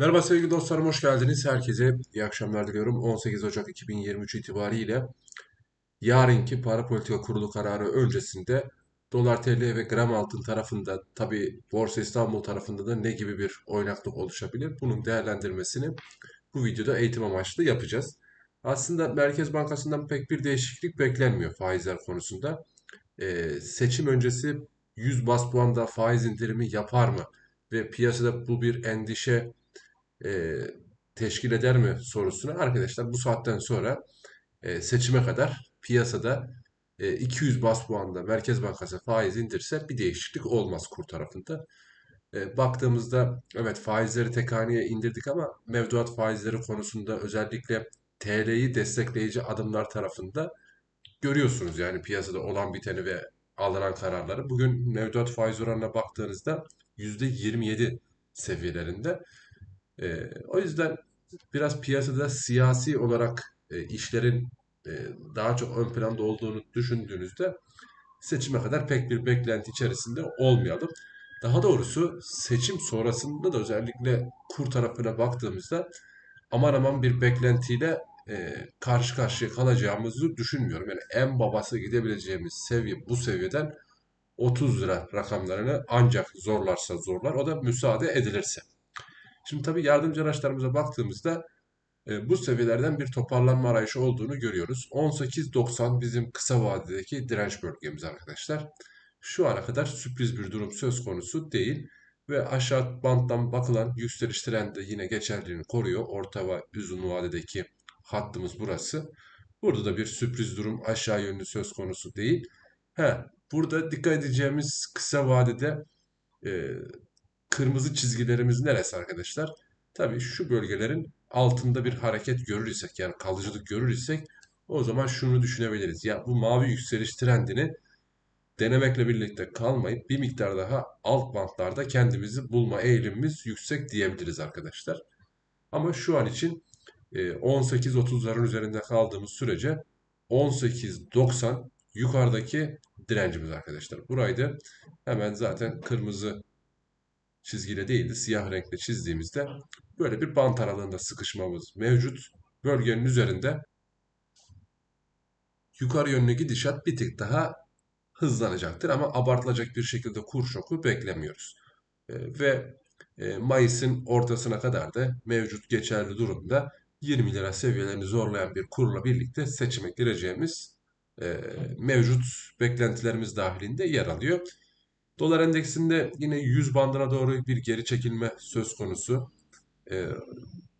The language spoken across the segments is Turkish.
Merhaba sevgili dostlarım, hoş geldiniz. Herkese iyi akşamlar diliyorum. 18 Ocak 2023 itibariyle yarınki para politika kurulu kararı öncesinde dolar TL ve gram altın tarafında tabi Borsa İstanbul tarafında da ne gibi bir oynaklık oluşabilir? Bunun değerlendirmesini bu videoda eğitim amaçlı yapacağız. Aslında Merkez Bankası'ndan pek bir değişiklik beklenmiyor faizler konusunda. Ee, seçim öncesi 100 bas puan da faiz indirimi yapar mı? Ve piyasada bu bir endişe e, teşkil eder mi sorusuna arkadaşlar bu saatten sonra e, seçime kadar piyasada e, 200 bas puanda Merkez Bankası faiz indirse bir değişiklik olmaz kur tarafında. E, baktığımızda evet faizleri tek haneye indirdik ama mevduat faizleri konusunda özellikle TL'yi destekleyici adımlar tarafında görüyorsunuz yani piyasada olan biteni ve alınan kararları. Bugün mevduat faiz oranına baktığınızda %27 seviyelerinde. E, o yüzden biraz piyasada siyasi olarak e, işlerin e, daha çok ön planda olduğunu düşündüğünüzde seçime kadar pek bir beklenti içerisinde olmayalım. Daha doğrusu seçim sonrasında da özellikle kur tarafına baktığımızda aman aman bir beklentiyle e, karşı karşıya kalacağımızı düşünmüyorum. Yani en babası gidebileceğimiz seviye bu seviyeden 30 lira rakamlarını ancak zorlarsa zorlar. O da müsaade edilirse. Şimdi tabii yardımcı araçlarımıza baktığımızda e, bu seviyelerden bir toparlanma arayışı olduğunu görüyoruz. 18.90 bizim kısa vadedeki direnç bölgemiz arkadaşlar. Şu ana kadar sürpriz bir durum söz konusu değil. Ve aşağı banttan bakılan yükseliş trendi yine geçerliliğini koruyor. Orta ve uzun vadedeki hattımız burası. Burada da bir sürpriz durum aşağı yönlü söz konusu değil. He, burada dikkat edeceğimiz kısa vadede e, kırmızı çizgilerimiz neresi arkadaşlar? Tabii şu bölgelerin altında bir hareket görür isek yani kalıcılık görür isek o zaman şunu düşünebiliriz. Ya bu mavi yükseliş trendini denemekle birlikte kalmayıp bir miktar daha alt bantlarda kendimizi bulma eğilimimiz yüksek diyebiliriz arkadaşlar. Ama şu an için 18-30'ların e, üzerinde kaldığımız sürece 18-90 yukarıdaki direncimiz arkadaşlar. Burayı hemen zaten kırmızı çizgiyle değil de siyah renkle çizdiğimizde böyle bir bant aralığında sıkışmamız mevcut. Bölgenin üzerinde yukarı yönlü gidişat bir tık daha hızlanacaktır ama abartılacak bir şekilde kur şoku beklemiyoruz. E, ve e, Mayıs'ın ortasına kadar da mevcut geçerli durumda 20 lira seviyelerini zorlayan bir kurla birlikte seçime gireceğimiz e, mevcut beklentilerimiz dahilinde yer alıyor. Dolar endeksinde yine 100 bandına doğru bir geri çekilme söz konusu. Ee,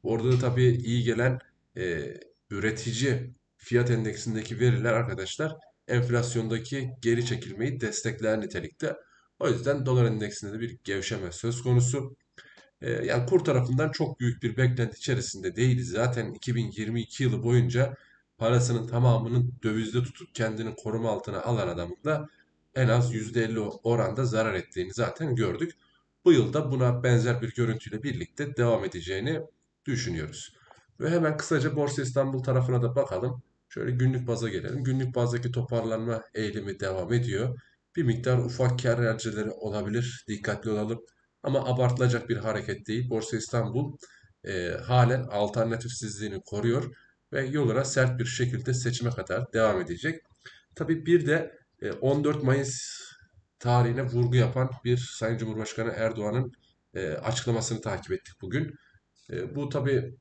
orada da tabii iyi gelen e, üretici fiyat endeksindeki veriler arkadaşlar enflasyondaki geri çekilmeyi destekler nitelikte. O yüzden dolar endeksinde de bir gevşeme söz konusu. Ee, yani kur tarafından çok büyük bir beklenti içerisinde değiliz. Zaten 2022 yılı boyunca parasının tamamının dövizde tutup kendini koruma altına alan adamın da en az %50 oranda zarar ettiğini zaten gördük. Bu yılda buna benzer bir görüntüyle birlikte devam edeceğini düşünüyoruz. Ve hemen kısaca Borsa İstanbul tarafına da bakalım. Şöyle günlük baza gelelim. Günlük bazdaki toparlanma eğilimi devam ediyor. Bir miktar ufak kar enerjileri olabilir. Dikkatli olalım. Ama abartılacak bir hareket değil. Borsa İstanbul e, halen alternatifsizliğini koruyor ve yoluna sert bir şekilde seçime kadar devam edecek. Tabii bir de 14 e, Mayıs tarihine vurgu yapan bir Sayın Cumhurbaşkanı Erdoğan'ın e, açıklamasını takip ettik bugün. E, bu tabi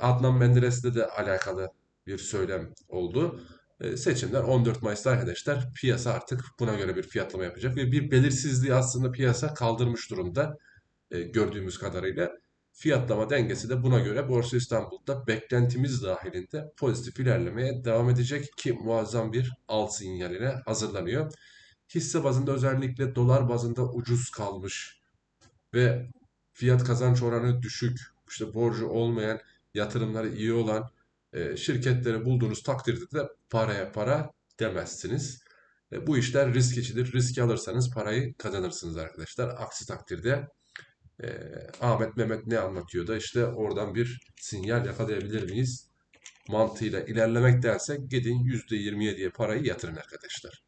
Adnan Menderes'le de alakalı bir söylem oldu. Seçimler 14 Mayıs'ta arkadaşlar piyasa artık buna göre bir fiyatlama yapacak ve bir belirsizliği aslında piyasa kaldırmış durumda gördüğümüz kadarıyla. Fiyatlama dengesi de buna göre Borsa İstanbul'da beklentimiz dahilinde pozitif ilerlemeye devam edecek ki muazzam bir alt sinyaline hazırlanıyor. Hisse bazında özellikle dolar bazında ucuz kalmış ve fiyat kazanç oranı düşük, işte borcu olmayan, yatırımları iyi olan e, şirketleri bulduğunuz takdirde de paraya para demezsiniz. E, bu işler risk içidir. Risk alırsanız parayı kazanırsınız arkadaşlar. Aksi takdirde e, Ahmet Mehmet ne anlatıyor da işte oradan bir sinyal yakalayabilir miyiz? Mantığıyla ilerlemek derse gidin %27'ye parayı yatırın arkadaşlar.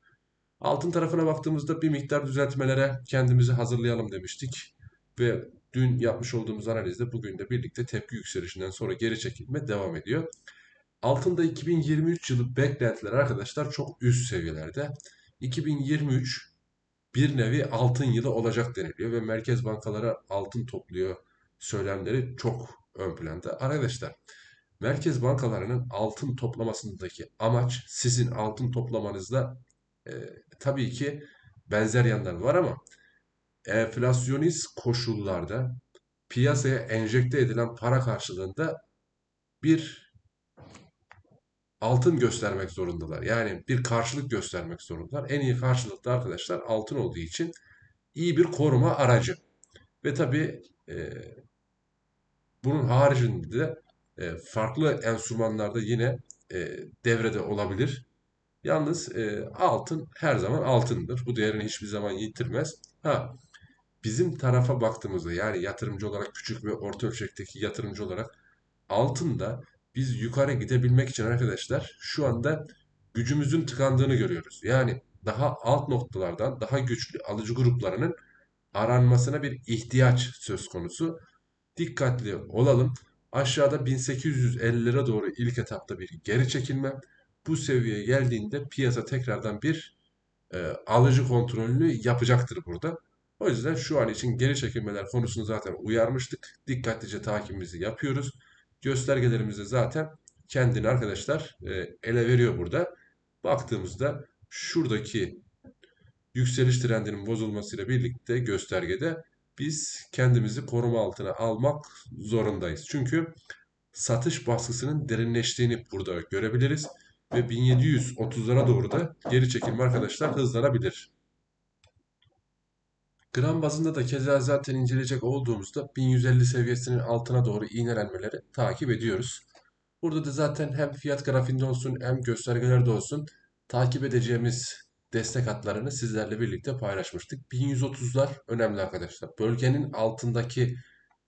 Altın tarafına baktığımızda bir miktar düzeltmelere kendimizi hazırlayalım demiştik. Ve dün yapmış olduğumuz analizde bugün de birlikte tepki yükselişinden sonra geri çekilme devam ediyor. Altında 2023 yılı beklentiler arkadaşlar çok üst seviyelerde. 2023 bir nevi altın yılı olacak deniliyor ve merkez bankaları altın topluyor söylemleri çok ön planda. Arkadaşlar merkez bankalarının altın toplamasındaki amaç sizin altın toplamanızda e, tabii ki benzer yanlar var ama enflasyonist koşullarda piyasaya enjekte edilen para karşılığında bir altın göstermek zorundalar. Yani bir karşılık göstermek zorundalar. En iyi karşılık da arkadaşlar altın olduğu için iyi bir koruma aracı. Ve tabii e, bunun haricinde de e, farklı enstrümanlarda yine e, devrede olabilir. Yalnız e, altın her zaman altındır. Bu değerini hiçbir zaman yitirmez. Ha, bizim tarafa baktığımızda yani yatırımcı olarak küçük ve orta ölçekteki yatırımcı olarak altında biz yukarı gidebilmek için arkadaşlar şu anda gücümüzün tıkandığını görüyoruz. Yani daha alt noktalardan daha güçlü alıcı gruplarının aranmasına bir ihtiyaç söz konusu. Dikkatli olalım. Aşağıda 1850'lere doğru ilk etapta bir geri çekilme. Bu seviyeye geldiğinde piyasa tekrardan bir e, alıcı kontrolünü yapacaktır burada. O yüzden şu an için geri çekilmeler konusunu zaten uyarmıştık. Dikkatlice takibimizi yapıyoruz. Göstergelerimizi zaten kendini arkadaşlar e, ele veriyor burada. Baktığımızda şuradaki yükseliş trendinin bozulmasıyla birlikte göstergede biz kendimizi koruma altına almak zorundayız. Çünkü satış baskısının derinleştiğini burada görebiliriz ve 1730'lara doğru da geri çekilme arkadaşlar hızlanabilir. Gram bazında da keza zaten inceleyecek olduğumuzda 1150 seviyesinin altına doğru iğnelenmeleri takip ediyoruz. Burada da zaten hem fiyat grafiğinde olsun hem göstergelerde olsun takip edeceğimiz destek hatlarını sizlerle birlikte paylaşmıştık. 1130'lar önemli arkadaşlar. Bölgenin altındaki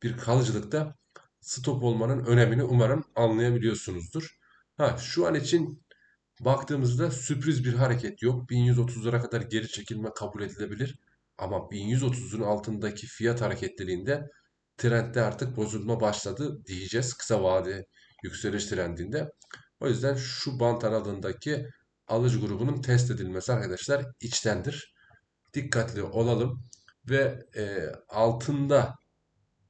bir kalıcılıkta stop olmanın önemini umarım anlayabiliyorsunuzdur. Ha şu an için baktığımızda sürpriz bir hareket yok. 1130'lara kadar geri çekilme kabul edilebilir. Ama 1130'un altındaki fiyat hareketliliğinde trendde artık bozulma başladı diyeceğiz kısa vade yükseliş trendinde. O yüzden şu bant aralığındaki alıcı grubunun test edilmesi arkadaşlar içtendir. Dikkatli olalım ve e, altında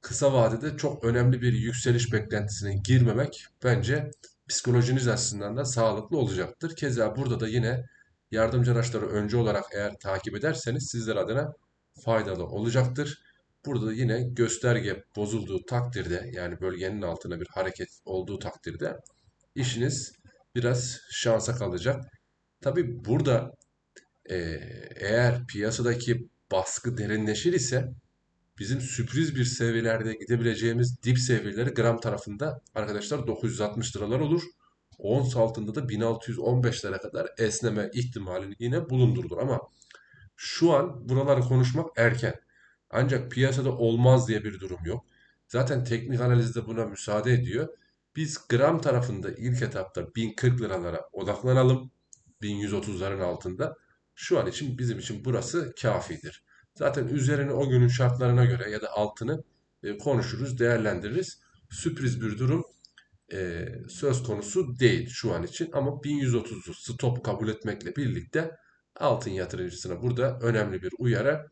kısa vadede çok önemli bir yükseliş beklentisine girmemek bence psikolojiniz açısından da sağlıklı olacaktır. Keza burada da yine yardımcı araçları önce olarak eğer takip ederseniz sizler adına faydalı olacaktır. Burada da yine gösterge bozulduğu takdirde yani bölgenin altına bir hareket olduğu takdirde işiniz biraz şansa kalacak. Tabi burada e, eğer piyasadaki baskı derinleşir ise bizim sürpriz bir seviyelerde gidebileceğimiz dip seviyeleri gram tarafında arkadaşlar 960 liralar olur. Ons altında da 1615 lira kadar esneme ihtimalini yine bulundurulur ama şu an buraları konuşmak erken. Ancak piyasada olmaz diye bir durum yok. Zaten teknik analizde buna müsaade ediyor. Biz gram tarafında ilk etapta 1040 liralara odaklanalım. 1130'ların altında. Şu an için bizim için burası kafidir. Zaten üzerine o günün şartlarına göre ya da altını e, konuşuruz, değerlendiririz. Sürpriz bir durum e, söz konusu değil şu an için ama 1130'u stop kabul etmekle birlikte altın yatırımcısına burada önemli bir uyarı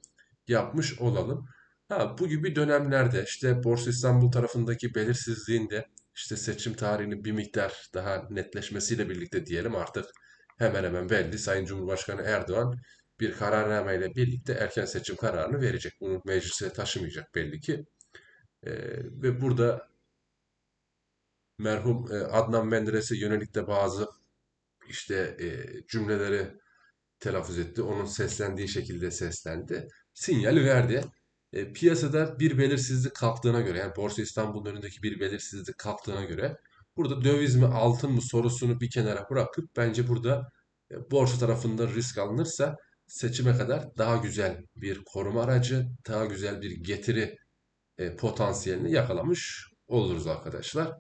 yapmış olalım. Ha, bu gibi dönemlerde işte Borsa İstanbul tarafındaki belirsizliğinde işte seçim tarihinin bir miktar daha netleşmesiyle birlikte diyelim artık hemen hemen belli. Sayın Cumhurbaşkanı Erdoğan bir kararnameyle birlikte erken seçim kararını verecek. Bunu meclise taşımayacak belli ki. E, ve burada merhum e, Adnan Menderes'e yönelik de bazı işte e, cümleleri telaffuz etti. Onun seslendiği şekilde seslendi. Sinyal verdi. E, piyasada bir belirsizlik kalktığına göre yani Borsa İstanbul'un önündeki bir belirsizlik kalktığına göre burada döviz mi altın mı sorusunu bir kenara bırakıp bence burada e, borsa tarafında risk alınırsa seçime kadar daha güzel bir koruma aracı, daha güzel bir getiri potansiyelini yakalamış oluruz arkadaşlar.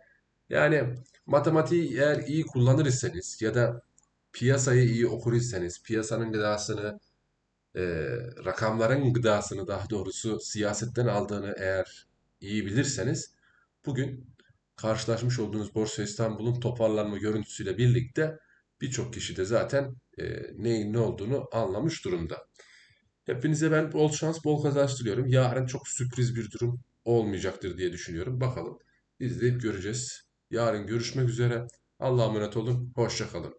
Yani matematiği eğer iyi kullanır iseniz ya da piyasayı iyi okur iseniz, piyasanın gıdasını, e, rakamların gıdasını daha doğrusu siyasetten aldığını eğer iyi bilirseniz bugün karşılaşmış olduğunuz Borsa İstanbul'un toparlanma görüntüsüyle birlikte birçok kişi de zaten e, neyin ne olduğunu anlamış durumda. Hepinize ben bol şans, bol kazanç diliyorum. Yarın çok sürpriz bir durum olmayacaktır diye düşünüyorum. Bakalım izleyip göreceğiz. Yarın görüşmek üzere. Allah'a emanet olun. Hoşça kalın.